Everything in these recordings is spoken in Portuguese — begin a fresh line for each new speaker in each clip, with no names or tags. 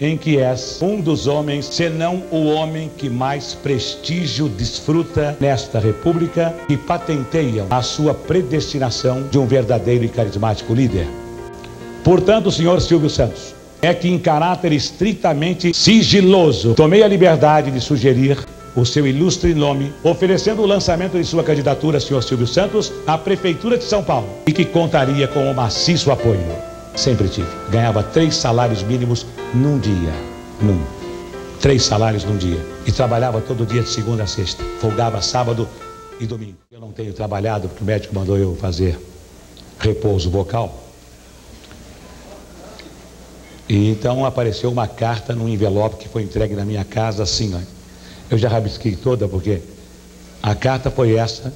em que és um dos homens, senão o homem que mais prestígio desfruta nesta república e patenteiam a sua predestinação de um verdadeiro e carismático líder. Portanto, senhor Silvio Santos, é que em caráter estritamente sigiloso tomei a liberdade de sugerir o seu ilustre nome, oferecendo o lançamento de sua candidatura, senhor Silvio Santos, à Prefeitura de São Paulo, e que contaria com um maciço apoio. Sempre tive. Ganhava três salários mínimos num dia. Num. Três salários num dia. E trabalhava todo dia de segunda a sexta. Folgava sábado e domingo. Eu não tenho trabalhado porque o médico mandou eu fazer repouso vocal. E então apareceu uma carta num envelope que foi entregue na minha casa assim, ó. Eu já rabisquei toda porque a carta foi essa,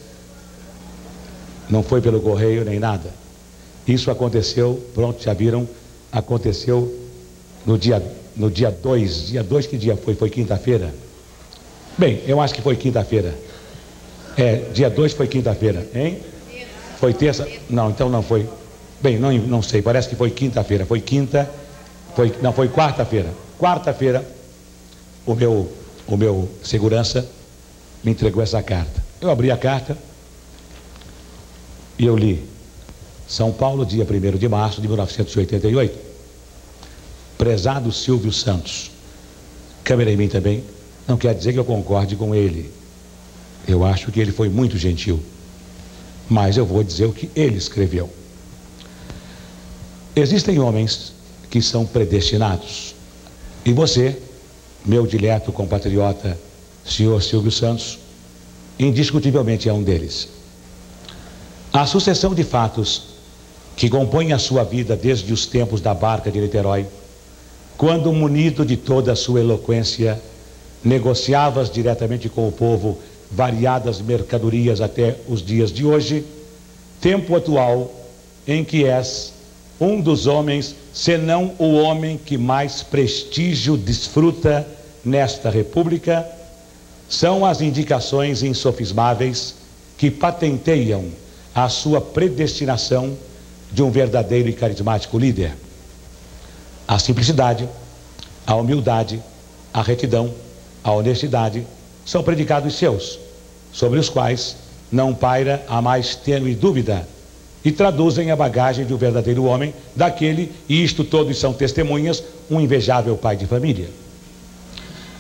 não foi pelo correio nem nada. Isso aconteceu, pronto, já viram, aconteceu no dia no dia 2. Dia 2 que dia foi? Foi quinta-feira? Bem, eu acho que foi quinta-feira. É, dia 2 foi quinta-feira, hein? Foi terça? Não, então não foi. Bem, não, não sei, parece que foi quinta-feira. Foi quinta, foi, não, foi quarta-feira. Quarta-feira, o meu o meu segurança me entregou essa carta. Eu abri a carta e eu li São Paulo, dia 1 de março de 1988. Prezado Silvio Santos, câmera em mim também, não quer dizer que eu concorde com ele. Eu acho que ele foi muito gentil. Mas eu vou dizer o que ele escreveu. Existem homens que são predestinados. E você meu dileto compatriota, senhor Silvio Santos, indiscutivelmente é um deles. A sucessão de fatos que compõem a sua vida desde os tempos da barca de Niterói, quando munido de toda a sua eloquência, negociavas diretamente com o povo variadas mercadorias até os dias de hoje, tempo atual em que és um dos homens, senão o homem que mais prestígio desfruta nesta república, são as indicações insofismáveis que patenteiam a sua predestinação de um verdadeiro e carismático líder. A simplicidade, a humildade, a retidão, a honestidade são predicados seus, sobre os quais não paira a mais tênue dúvida e traduzem a bagagem de um verdadeiro homem, daquele, e isto todos são testemunhas, um invejável pai de família.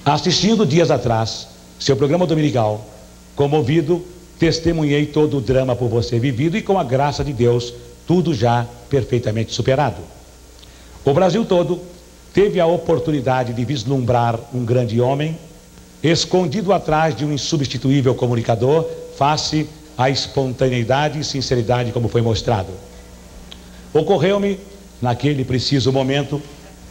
Assistindo dias atrás seu programa dominical, comovido, testemunhei todo o drama por você vivido e com a graça de Deus, tudo já perfeitamente superado. O Brasil todo teve a oportunidade de vislumbrar um grande homem, escondido atrás de um insubstituível comunicador, face a espontaneidade e sinceridade como foi mostrado. Ocorreu-me, naquele preciso momento,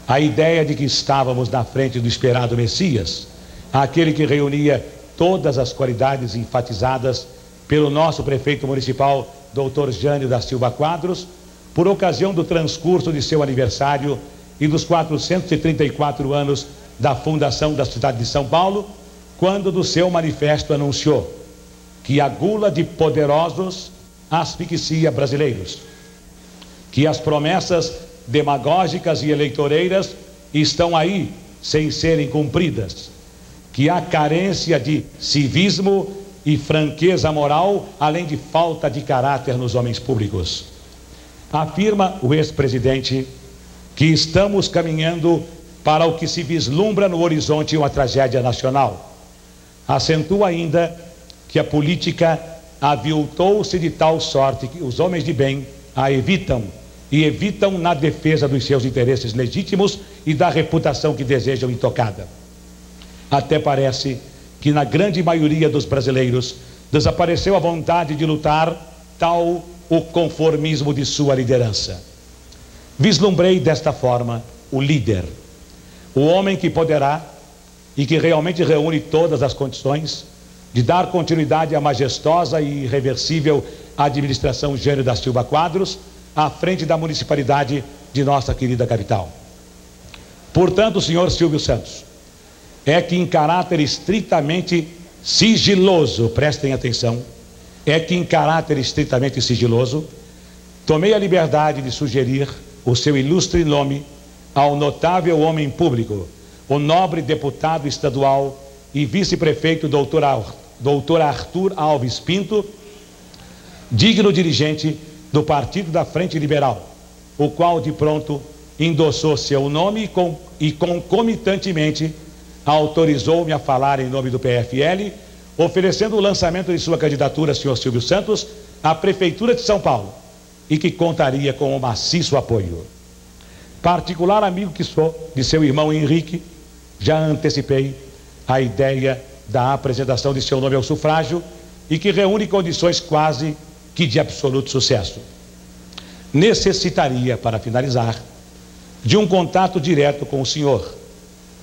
a ideia de que estávamos na frente do esperado Messias, aquele que reunia todas as qualidades enfatizadas pelo nosso prefeito municipal, doutor Jânio da Silva Quadros, por ocasião do transcurso de seu aniversário e dos 434 anos da fundação da cidade de São Paulo, quando do seu manifesto anunciou que a gula de poderosos asfixia brasileiros, que as promessas demagógicas e eleitoreiras estão aí sem serem cumpridas, que há carência de civismo e franqueza moral, além de falta de caráter nos homens públicos. Afirma o ex-presidente que estamos caminhando para o que se vislumbra no horizonte uma tragédia nacional. Acentua ainda que a política aviltou-se de tal sorte que os homens de bem a evitam e evitam na defesa dos seus interesses legítimos e da reputação que desejam intocada. Até parece que na grande maioria dos brasileiros desapareceu a vontade de lutar, tal o conformismo de sua liderança. Vislumbrei desta forma o líder, o homem que poderá e que realmente reúne todas as condições de dar continuidade à majestosa e irreversível administração Gênio da Silva Quadros, à frente da municipalidade de nossa querida capital. Portanto, senhor Silvio Santos, é que em caráter estritamente sigiloso, prestem atenção, é que em caráter estritamente sigiloso, tomei a liberdade de sugerir o seu ilustre nome, ao notável homem público, o nobre deputado estadual e vice-prefeito doutor, Arthur Alves Pinto, digno dirigente do Partido da Frente Liberal, o qual de pronto endossou seu nome e, com, e concomitantemente autorizou-me a falar em nome do PFL, oferecendo o lançamento de sua candidatura, senhor Silvio Santos, à Prefeitura de São Paulo, e que contaria com o maciço apoio. Particular amigo que sou de seu irmão Henrique, já antecipei a ideia da apresentação de seu nome ao sufrágio e que reúne condições quase que de absoluto sucesso. Necessitaria, para finalizar, de um contato direto com o senhor,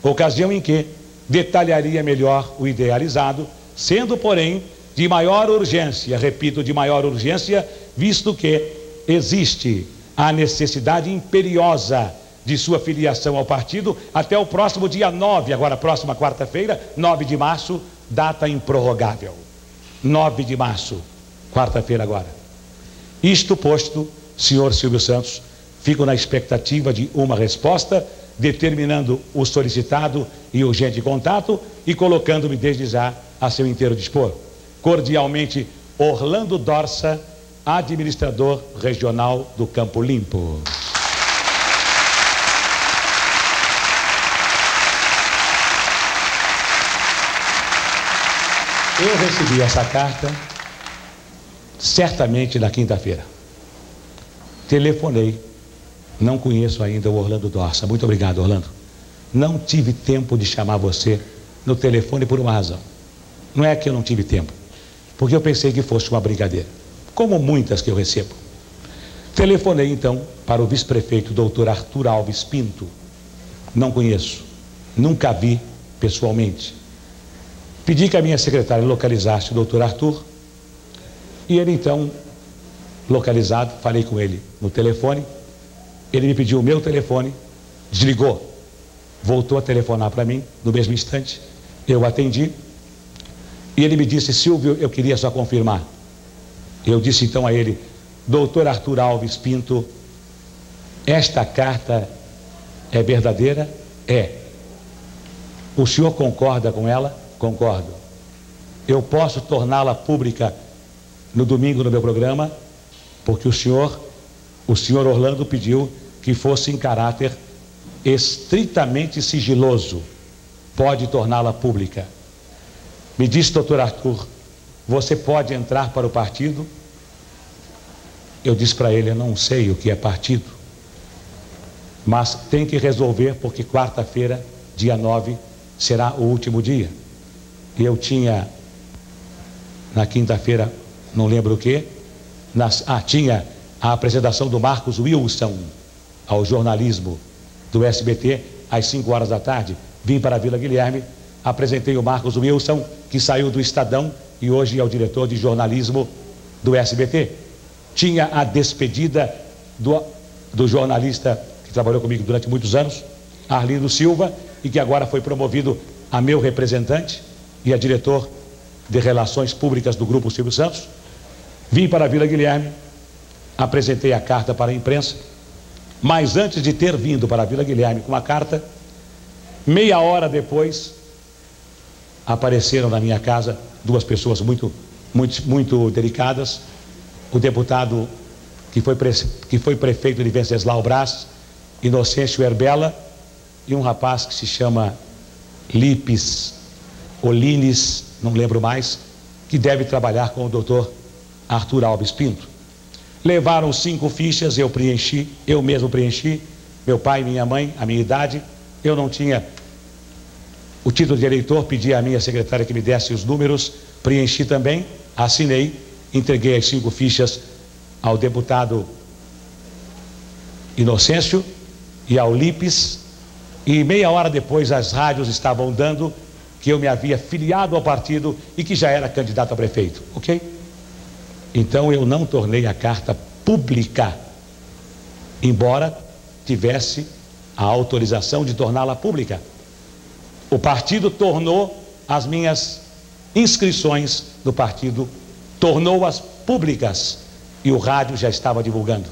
ocasião em que detalharia melhor o idealizado, sendo, porém, de maior urgência, repito, de maior urgência, visto que existe a necessidade imperiosa de sua filiação ao partido até o próximo dia 9, agora próxima quarta-feira, 9 de março, data improrrogável. 9 de março, quarta-feira agora. Isto posto, senhor Silvio Santos, fico na expectativa de uma resposta, determinando o solicitado e urgente contato e colocando-me desde já a seu inteiro dispor. Cordialmente, Orlando Dorsa, administrador regional do Campo Limpo. Eu recebi essa carta certamente na quinta-feira. Telefonei. Não conheço ainda o Orlando Dorsa. Muito obrigado, Orlando. Não tive tempo de chamar você no telefone por uma razão. Não é que eu não tive tempo, porque eu pensei que fosse uma brincadeira, como muitas que eu recebo. Telefonei então para o vice-prefeito doutor Arthur Alves Pinto. Não conheço, nunca vi pessoalmente. Pedi que a minha secretária localizasse o doutor Arthur. E ele então, localizado, falei com ele no telefone. Ele me pediu o meu telefone, desligou, voltou a telefonar para mim no mesmo instante. Eu atendi. E ele me disse, Silvio, eu queria só confirmar. Eu disse então a ele, doutor Arthur Alves Pinto, esta carta é verdadeira? É. O senhor concorda com ela? Concordo. Eu posso torná-la pública no domingo no meu programa, porque o senhor, o senhor Orlando pediu que fosse em caráter estritamente sigiloso. Pode torná-la pública. Me disse, doutor Arthur, você pode entrar para o partido? Eu disse para ele, eu não sei o que é partido, mas tem que resolver porque quarta-feira, dia 9, será o último dia eu tinha, na quinta-feira, não lembro o que, nas, ah, tinha a apresentação do Marcos Wilson ao jornalismo do SBT às 5 horas da tarde. Vim para a Vila Guilherme, apresentei o Marcos Wilson, que saiu do Estadão e hoje é o diretor de jornalismo do SBT. Tinha a despedida do, do jornalista que trabalhou comigo durante muitos anos, Arlindo Silva, e que agora foi promovido a meu representante e a diretor de Relações Públicas do Grupo Silvio Santos. Vim para a Vila Guilherme, apresentei a carta para a imprensa, mas antes de ter vindo para a Vila Guilherme com a carta, meia hora depois, apareceram na minha casa duas pessoas muito, muito, muito delicadas. O deputado que foi, que foi prefeito de Venceslau Brás, Inocêncio Herbela, e um rapaz que se chama Lipes Olines, não lembro mais, que deve trabalhar com o doutor Arthur Alves Pinto. Levaram cinco fichas, eu preenchi, eu mesmo preenchi, meu pai minha mãe, a minha idade, eu não tinha o título de eleitor, pedi à minha secretária que me desse os números, preenchi também, assinei, entreguei as cinco fichas ao deputado Inocêncio e ao Lipes, e meia hora depois as rádios estavam dando que eu me havia filiado ao partido e que já era candidato a prefeito. Ok? Então eu não tornei a carta pública, embora tivesse a autorização de torná-la pública. O partido tornou as minhas inscrições no partido, tornou-as públicas e o rádio já estava divulgando.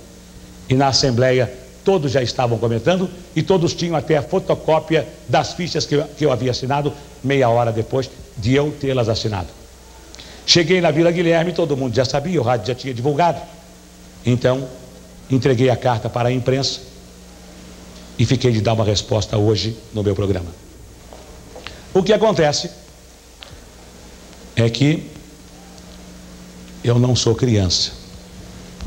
E na Assembleia todos já estavam comentando e todos tinham até a fotocópia das fichas que eu, que eu havia assinado meia hora depois de eu tê-las assinado. Cheguei na Vila Guilherme, todo mundo já sabia, o rádio já tinha divulgado. Então, entreguei a carta para a imprensa e fiquei de dar uma resposta hoje no meu programa. O que acontece é que eu não sou criança.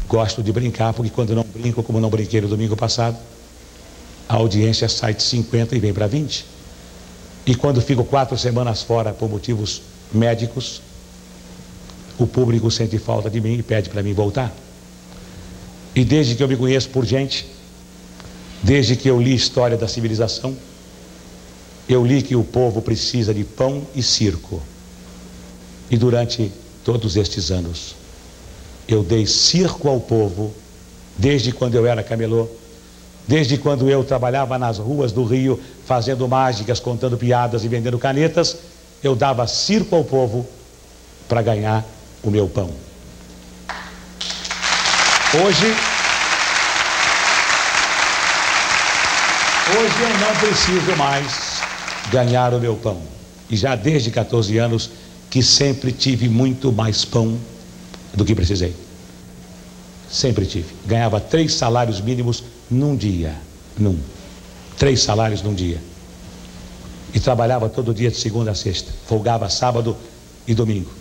Gosto de brincar, porque quando não brinco, como não brinquei no domingo passado, a audiência sai de 50 e vem para 20. E quando fico quatro semanas fora por motivos médicos, o público sente falta de mim e pede para mim voltar. E desde que eu me conheço por gente, desde que eu li História da Civilização, eu li que o povo precisa de pão e circo. E durante todos estes anos, eu dei circo ao povo, desde quando eu era camelô, desde quando eu trabalhava nas ruas do Rio, fazendo mágicas, contando piadas e vendendo canetas, eu dava circo ao povo para ganhar o meu pão. Hoje, hoje eu não preciso mais ganhar o meu pão. E já desde 14 anos que sempre tive muito mais pão do que precisei. Sempre tive. Ganhava três salários mínimos num dia. Num. Três salários num dia. E trabalhava todo dia de segunda a sexta. Folgava sábado e domingo.